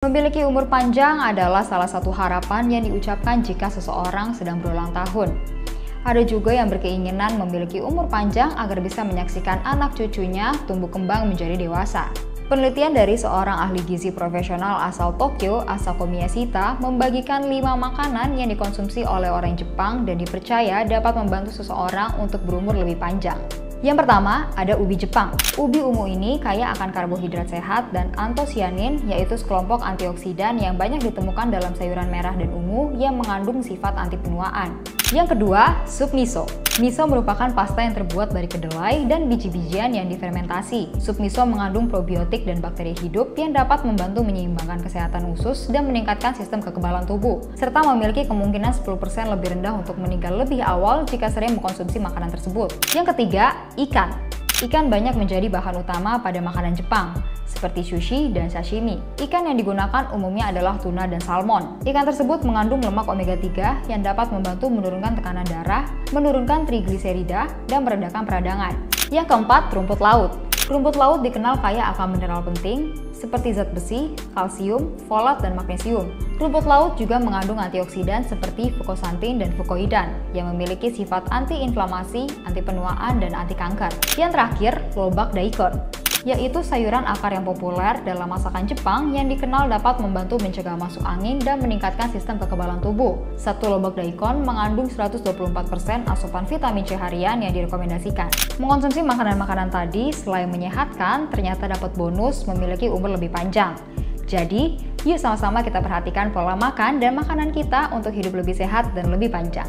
Memiliki umur panjang adalah salah satu harapan yang diucapkan jika seseorang sedang berulang tahun. Ada juga yang berkeinginan memiliki umur panjang agar bisa menyaksikan anak cucunya tumbuh kembang menjadi dewasa. Penelitian dari seorang ahli gizi profesional asal Tokyo, Asako Miyashita, membagikan lima makanan yang dikonsumsi oleh orang Jepang dan dipercaya dapat membantu seseorang untuk berumur lebih panjang. Yang pertama, ada ubi Jepang. Ubi ungu ini kaya akan karbohidrat sehat dan antosianin, yaitu sekelompok antioksidan yang banyak ditemukan dalam sayuran merah dan ungu yang mengandung sifat anti penuaan. Yang kedua, sup miso. Miso merupakan pasta yang terbuat dari kedelai dan biji-bijian yang difermentasi. Sup miso mengandung probiotik dan bakteri hidup yang dapat membantu menyeimbangkan kesehatan usus dan meningkatkan sistem kekebalan tubuh, serta memiliki kemungkinan 10% lebih rendah untuk meninggal lebih awal jika sering mengkonsumsi makanan tersebut. Yang ketiga, ikan. Ikan banyak menjadi bahan utama pada makanan Jepang, seperti sushi dan sashimi. Ikan yang digunakan umumnya adalah tuna dan salmon. Ikan tersebut mengandung lemak omega 3 yang dapat membantu menurunkan tekanan darah, menurunkan trigliserida, dan meredakan peradangan. Yang keempat, rumput laut. Rumput laut dikenal kaya akan mineral penting seperti zat besi, kalsium, folat, dan magnesium. Rumput laut juga mengandung antioksidan seperti fukosantin dan fukoidan yang memiliki sifat anti-inflamasi, anti penuaan, dan anti kanker. Yang terakhir, lobak daikon yaitu sayuran akar yang populer dalam masakan Jepang yang dikenal dapat membantu mencegah masuk angin dan meningkatkan sistem kekebalan tubuh. Satu lobak daikon mengandung 124% asupan vitamin C harian yang direkomendasikan. Mengonsumsi makanan-makanan tadi selain menyehatkan, ternyata dapat bonus memiliki umur lebih panjang. Jadi, yuk sama-sama kita perhatikan pola makan dan makanan kita untuk hidup lebih sehat dan lebih panjang.